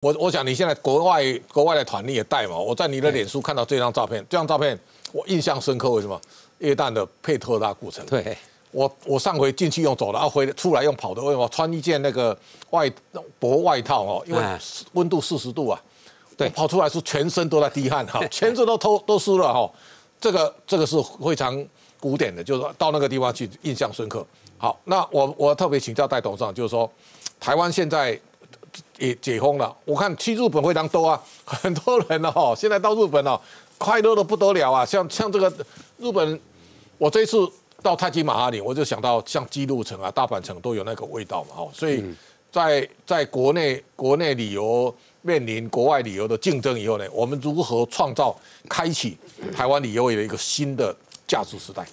我我想你现在国外国外的团你也带嘛？我在你的脸书看到这张照片，这张照片我印象深刻。为什么？液氮的佩特拉古城。对，我我上回进去用走的，啊回出来用跑的。为什么？穿一件那个外薄外套哦，因为温度四十度啊。对，跑出来是全身都在滴汗哈，全身都透都湿了哈。这个这个是非常古典的，就是到那个地方去印象深刻。好，那我我特别请教戴董事长，就是说台湾现在。也解封了，我看去日本非常多啊，很多人哦，现在到日本哦，快乐的不得了啊。像像这个日本，我这次到泰姬马哈里，我就想到像基路城啊、大阪城都有那个味道嘛，哦，所以在在国内国内旅游面临国外旅游的竞争以后呢，我们如何创造开启台湾旅游的一个新的价值时代？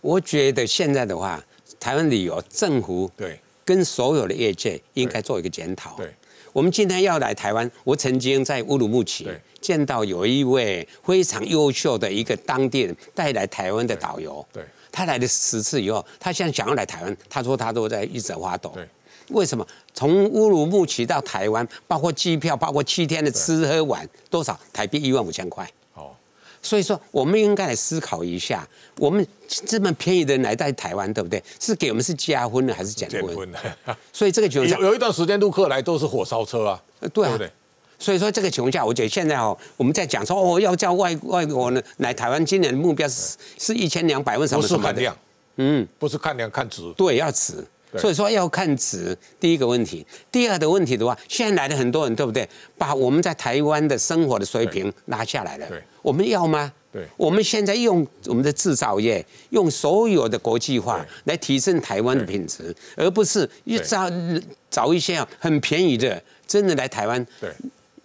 我觉得现在的话，台湾旅游政府对。跟所有的业界应该做一个检讨。对，我们今天要来台湾，我曾经在乌鲁木齐见到有一位非常优秀的一个当地人带来台湾的导游。对，他来了十次以后，他现在想要来台湾，他说他都在一直发抖。对，为什么？从乌鲁木齐到台湾，包括机票，包括七天的吃喝玩，多少？台币一万五千块。所以说，我们应该来思考一下，我们这么便宜的人来在台湾，对不对？是给我们是加分呢还是减分？所以这个情况下，有一段时间陆客来都是火烧车啊，对不对？所以说这个情况下，我觉得现在哦，我们在讲说哦，要叫外外国人来台湾，今年的目标是是一千两百万什么？不是看量，嗯，不是看量看值，对，要值。所以说要看值，第一个问题，第二的问题的话，现在来的很多人，对不对？把我们在台湾的生活的水平拉下来了。对，我们要吗？对，我们现在用我们的制造业，用所有的国际化来提升台湾的品质，而不是一找找一些啊很便宜的，真的来台湾。对。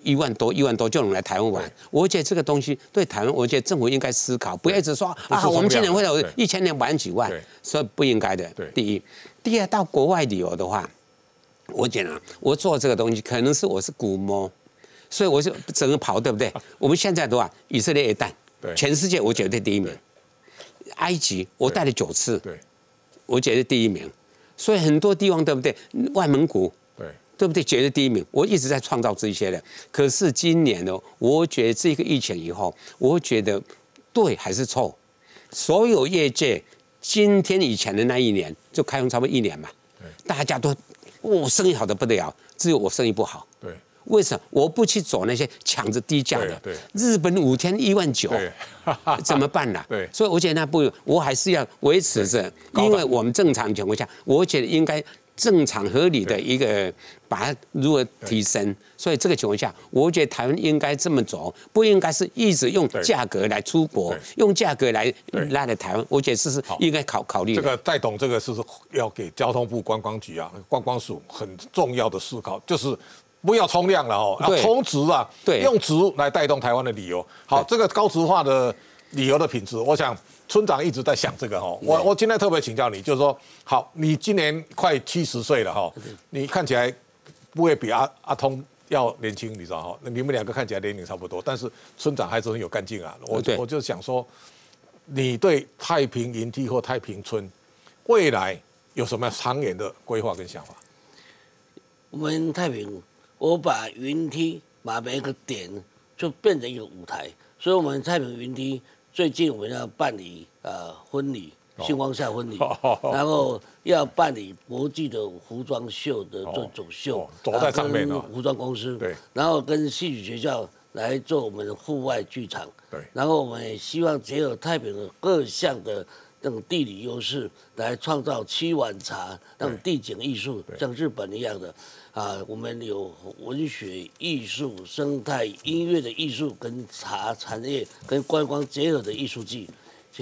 一万多，一万多就能来台湾玩。我觉得这个东西对台湾，我觉得政府应该思考，不要一直说啊，我们今年会有一千年玩几万，所以不应该的。第一，第二，到国外旅游的话，我讲啊，我做这个东西可能是我是古摸，所以我就整个跑，对不对？我们现在的话，以色列一带，全世界我绝对第一名。埃及我带了九次，我觉得第一名。所以很多地方，对不对？外蒙古。对不对？绝对第一名，我一直在创造这些的。可是今年呢，我觉得这个疫情以后，我觉得对还是错？所有业界今天以前的那一年就开放差不多一年嘛，大家都哦生意好的不得了，只有我生意不好。对，为什么我不去走那些抢着低价的？对，日本五天一万九，怎么办呢？对，所以我觉得那不，我还是要维持着，因为我们正常情况下，我觉得应该。正常合理的一个把它如何提升，所以这个情况下，我觉得台湾应该这么走，不应该是一直用价格来出国，用价格来拉来台湾。我觉得这是应该考考虑。这个戴董，这个是要给交通部观光局啊、观光署很重要的思考，就是不要冲量了哦，要充值啊，对，用值来带动台湾的旅游。好，这个高值化的旅游的品质，我想。村长一直在想这个哈，我我今天特别请教你，就是说，好，你今年快七十岁了哈，你看起来不会比阿阿通要年轻，你知道哈？那你们两个看起来年龄差不多，但是村长还是很有干劲啊。我我就想说，你对太平营地或太平村未来有什么长远的规划跟想法？我们太平，我把云梯把每一个点就变成一个舞台，所以我们太平云梯。最近我们要办理呃婚礼，星光下婚礼，然后要办理国际的服装秀的做走秀，走在上面服装公司，对，然后跟戏曲学校来做我们的户外剧场，对，然后我们也希望结合太平的各项的那种地理优势，来创造七碗茶那种地景艺术，像日本一样的。啊，我们有文学、艺术、生态、音乐的艺术，跟茶产业、跟观光结合的艺术季，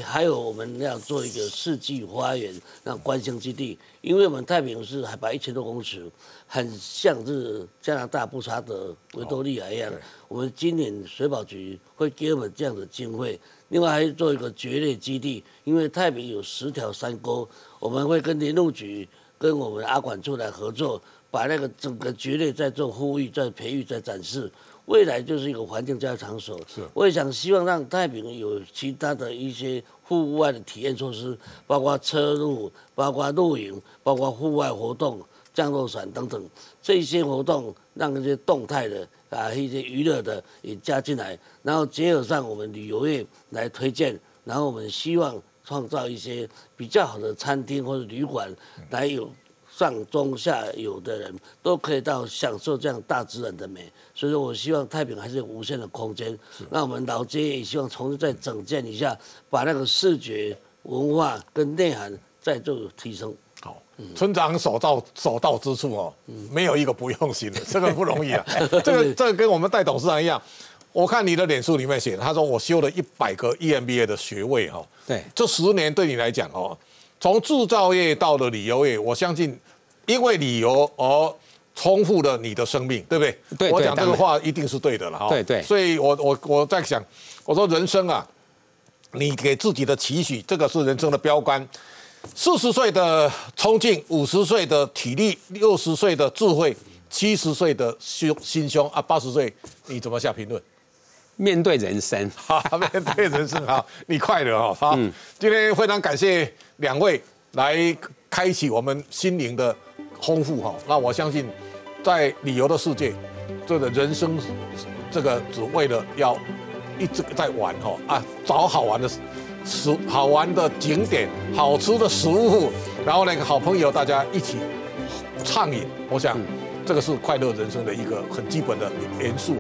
还有我们要做一个世纪花园，那观星基地。因为我们太平是海拔一千多公尺，很像是加拿大布查德、维多利亚一样。我们今年水保局会给我们这样的经费，另外还做一个蕨类基地，因为太平有十条山沟，我们会跟林路局、跟我们阿管处来合作。把那个整个蕨类在做呼吁、在培育、在展示，未来就是一个环境教育场所。是，我也想希望让太平有其他的一些户外的体验措施，包括车路、包括露营、包括户外活动、降落伞等等。这些活动，让这些动态的啊一些娱乐的也加进来，然后结合上我们旅游业来推荐，然后我们希望创造一些比较好的餐厅或者旅馆，来有上中下游的人都可以到享受这样大自然的美。所以说我希望太平还是有无限的空间。那我们老街也希望重新再整建一下，把那个视觉文化跟内涵再做提升。好，村长所到所到之处哦，没有一个不用心的，这个不容易啊。这个这个跟我们戴董事长一样，我看你的脸书里面写，他说我修了一百个 EMBA 的学位哈。对，这十年对你来讲哦，从制造业到了旅游业，我相信因为理由而。丰富了你的生命，对不对？对，我讲这个话一定是对的了哈。对对。所以我我我在想，我说人生啊，你给自己的期许，这个是人生的标杆。四十岁的冲劲，五十岁的体力，六十岁的智慧，七十岁的胸心胸啊，八十岁你怎么下评论？面对人生，哈，面对人生哈，你快乐哈。好，今天非常感谢两位来开启我们心灵的丰富哈。那我相信。在旅游的世界，这个人生，这个只为了要一直在玩哈啊，找好玩的食、好玩的景点、好吃的食物，然后那个好朋友大家一起畅饮，我想这个是快乐人生的一个很基本的元素。